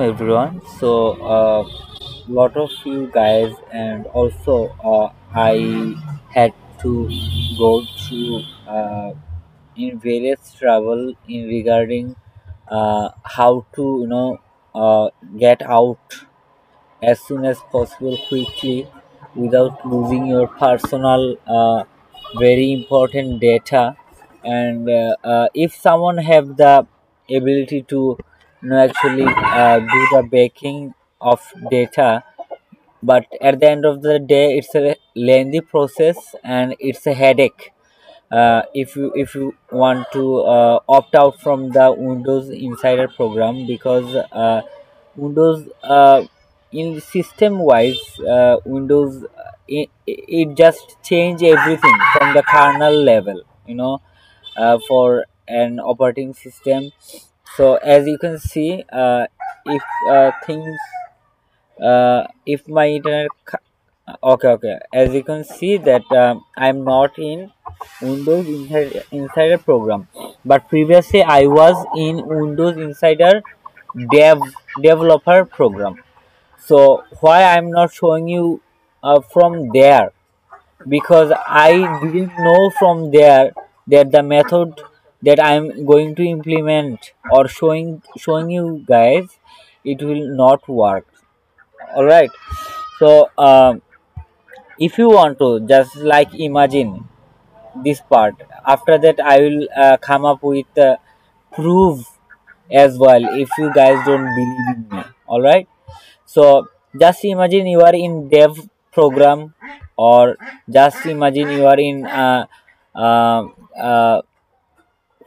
everyone. So uh, lot of you guys and also uh, i had to go through uh, in various trouble in regarding uh, how to you know uh, get out as soon as possible quickly without losing your personal uh, very important data. And uh, uh, if someone have the ability to know actually uh, do the backing of data but at the end of the day it's a lengthy process and it's a headache. Uh, if you if you want to uh, opt out from the windows insider program because uh, windows uh, in system wise uh, windows it, it just change everything from the kernel level you know uh, for an operating system so as you can see uh, if uh, things uh, if my internet okay okay. As you can see that um, i'm not in windows insider, insider program. But previously i was in windows insider dev developer program. So why i'm not showing you uh, from there? Because i didn't know from there that the method that i'm going to implement or showing showing you guys it will not work. All right so um, if you want to just like imagine this part. After that i will uh, come up with uh, proof as well if you guys don't believe in me. All right so just imagine you are in dev program or just imagine you are in uh, uh, uh,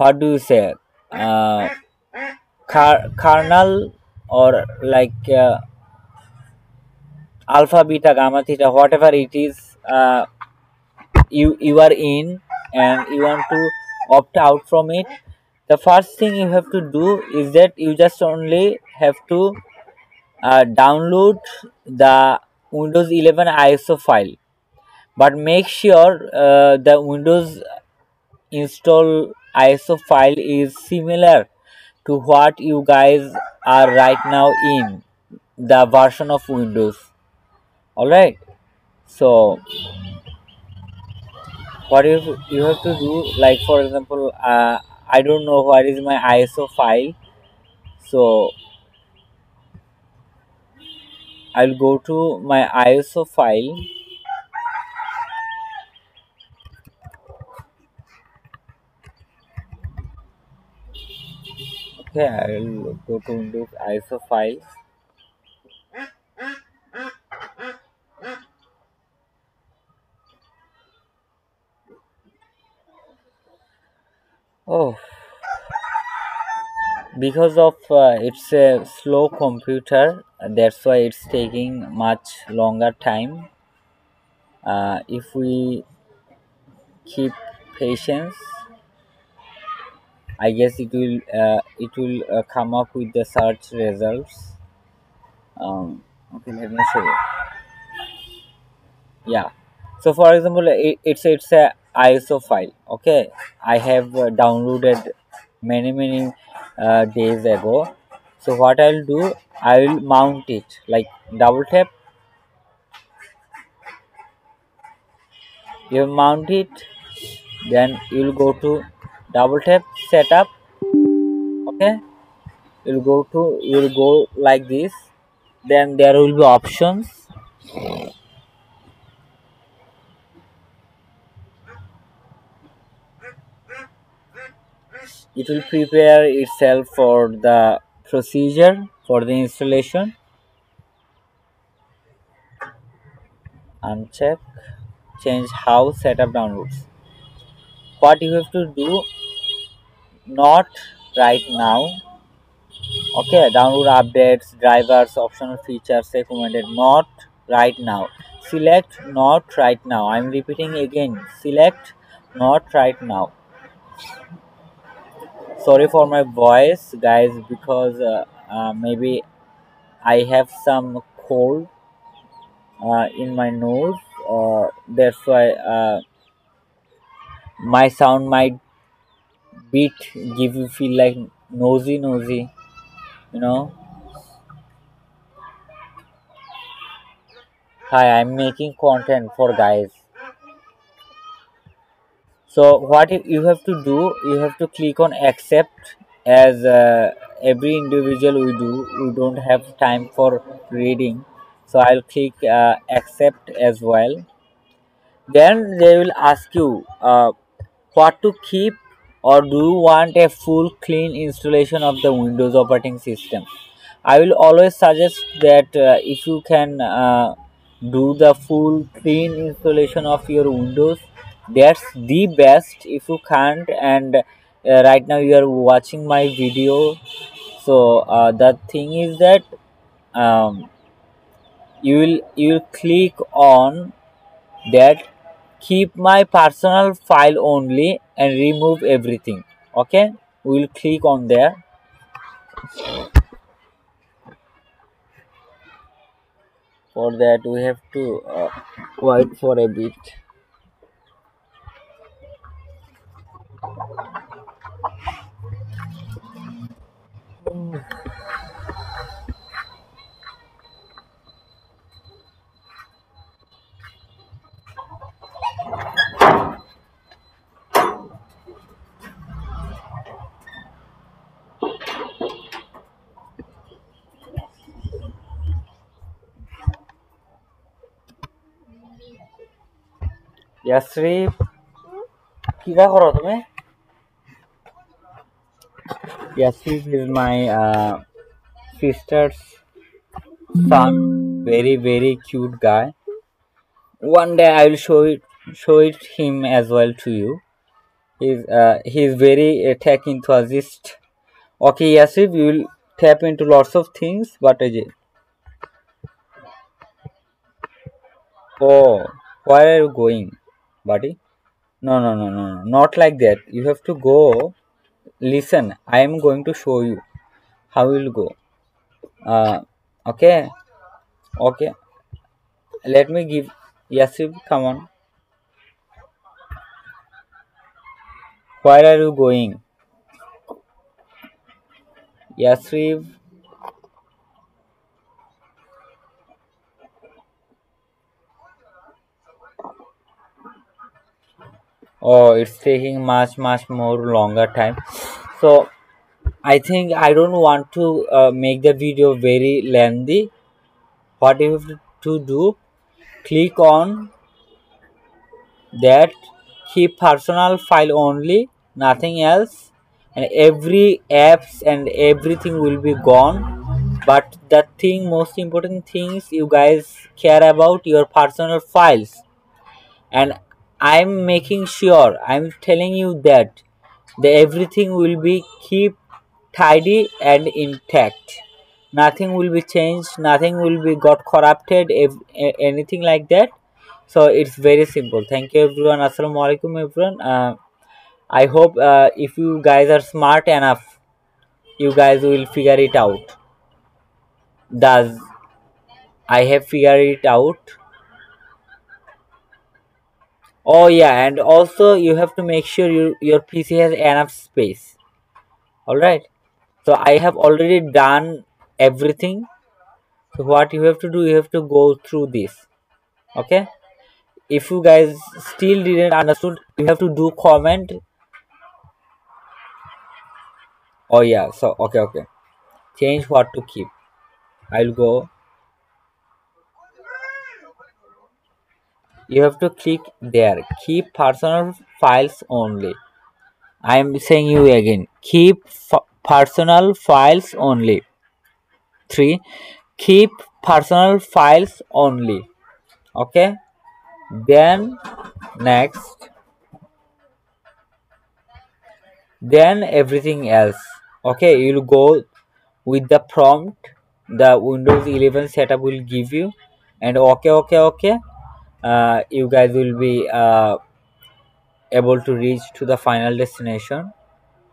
what do you say uh, car- kernel or like uh, alpha beta gamma theta whatever it is uh, you you are in and you want to opt out from it the first thing you have to do is that you just only have to uh, download the windows 11 iso file. But make sure uh, the windows install iso file is similar to what you guys are right now in the version of windows. All right so what if you have to do like for example uh, i don't know what is my iso file so i'll go to my iso file okay i'll go to iso file oh. Because of uh, it's a slow computer that's why it's taking much longer time. Uh, if we keep patience i guess it will uh, it will uh, come up with the search results. Um, okay let me show you. Yeah. So for example it, it's it's a iso file okay? I have uh, downloaded many many uh, days ago. So what i'll do i will mount it like double tap. You mount it then you'll go to double tap setup. Okay. You'll go to you'll go like this. Then there will be options. It will prepare itself for the procedure for the installation. Uncheck. Change how setup downloads. What you have to do not right now. Okay download updates drivers optional features recommended not right now. Select not right now. I'm repeating again. Select not right now. Sorry for my voice guys because uh, uh, maybe i have some cold uh, in my nose that's why uh, my sound might beat give you feel like nosy nosy you know? Hi i'm making content for guys. So what you have to do you have to click on accept as uh, every individual we do we don't have time for reading. So i'll click uh, accept as well. Then they will ask you uh, what to keep or do you want a full clean installation of the windows operating system? I will always suggest that uh, if you can uh, do the full clean installation of your windows that's the best. If you can't and uh, right now you are watching my video so uh, the thing is that um, you will you will click on that keep my personal file only and remove everything. Okay? We'll click on there. For that we have to uh, wait for a bit Yathrib কিবা করো তুমি Yasif is my uh, sister's son. Very very cute guy. One day I will show it show it him as well to you. He's uh, he's very uh, tech enthusiast. Okay, Yasif, you will tap into lots of things, but uh, oh, where are you going, Buddy? No, no, no, no, no, not like that. You have to go. Listen, I am going to show you how you will go. Uh, okay, okay. Let me give. Yasif, come on. Where are you going? Yasrib. Oh, it's taking much, much more longer time. So, I think I don't want to uh, make the video very lengthy. What you have to do, click on that keep personal file only, nothing else, and every apps and everything will be gone. But the thing, most important things you guys care about your personal files and i'm making sure i'm telling you that the everything will be keep tidy and intact. Nothing will be changed nothing will be got corrupted if anything like that. So it's very simple. Thank you everyone. Assalamu everyone. Uh, i hope uh, if you guys are smart enough you guys will figure it out. Does i have figured it out Oh yeah, and also you have to make sure you, your PC has enough space. Alright. So I have already done everything. So what you have to do, you have to go through this. Okay. If you guys still didn't understood, you have to do comment. Oh yeah. So okay, okay. Change what to keep. I'll go. You have to click there. Keep personal files only. I'm saying you again. Keep personal files only. 3. Keep personal files only. Okay. Then next. Then everything else. Okay. You'll go with the prompt the Windows 11 setup will give you. And okay, okay, okay. Uh, you guys will be uh, able to reach to the final destination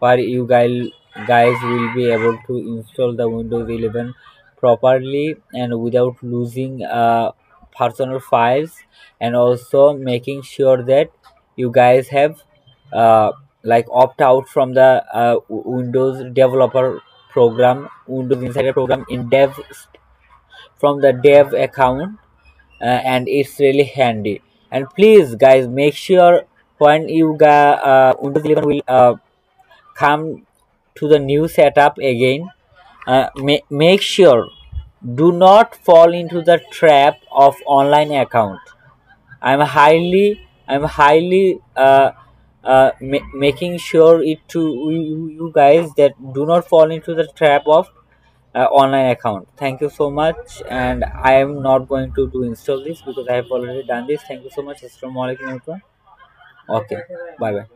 where you guys guys will be able to install the windows 11 properly and without losing uh, personal files and also making sure that you guys have uh, like opt out from the uh, windows developer program windows insider program in dev from the dev account and it's really handy. And please guys make sure when you uh, windows 11 will uh, come to the new setup again uh, ma- make sure do not fall into the trap of online account. I'm highly i'm highly uh, uh, ma- making sure it to you guys that do not fall into the trap of uh, online account. Thank you so much and i am not going to do install this because i have already done this. Thank you so much. Assalamu alaikum everyone. okay bye bye